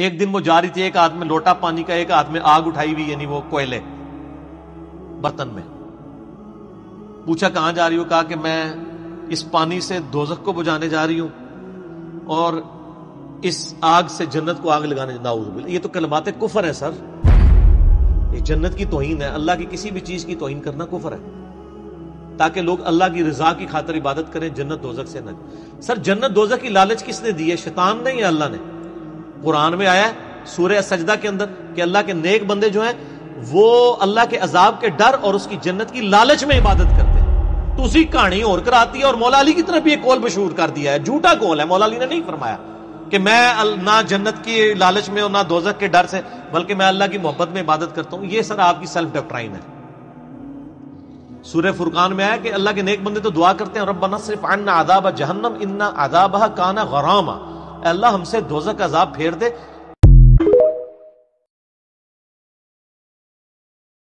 एक दिन वो जा रही थी, एक हाथ में लोटा पानी का, एक हाथ में आग उठाई हुई, यानी वो कोयले बर्तन में। पूछा, कहाँ जा रही हो? कहा कि, मैं इस पानी से दोजक को बुझाने जा रही हूँ और इस आग से जन्नत को आग लगाने नाउज ये तो कलमात कुफर है, सर। ये जन्नत की तोहिन है। अल्लाह की किसी भी चीज़ की तोहिन करना कुफर है। ताकि लोग अल्लाह की रजा की खातर इबादत करें, जन्नत दोजक से न सर, जन्नत दोजक की लालच किसने दी है? शैतान ने या अल्लाह ने? कुरान में आया है सूर्य सजदा के अंदर, कि अल्लाह के नेक बंदे जो हैं, वो अल्लाह के अजाब के डर और उसकी जन्नत की लालच में इबादत करते हैं। तो उसी कहानी और कराती है और मौला अली की तरफ़ एक कौल मशहूर कर दिया है। झूठा कौल है, मौला अली ने नहीं फरमाया कि मैं ना जन्नत की लालच में और ना दोजक के डर से, बल्कि मैं अल्लाह की मोहब्बत में इबादत करता हूँ। ये सर आपकी सेल्फ डॉक्ट्राइन है। सूर्य फुरकान में आया कि अल्लाह के नेक बंदे तो दुआ करते हैं, रब्बना सिर्फ़ अन्ना आदाब जहन्नम, इन्ना आदाबा काना गरामा। अल्लाह हमसे दोजक अजाब फेर दे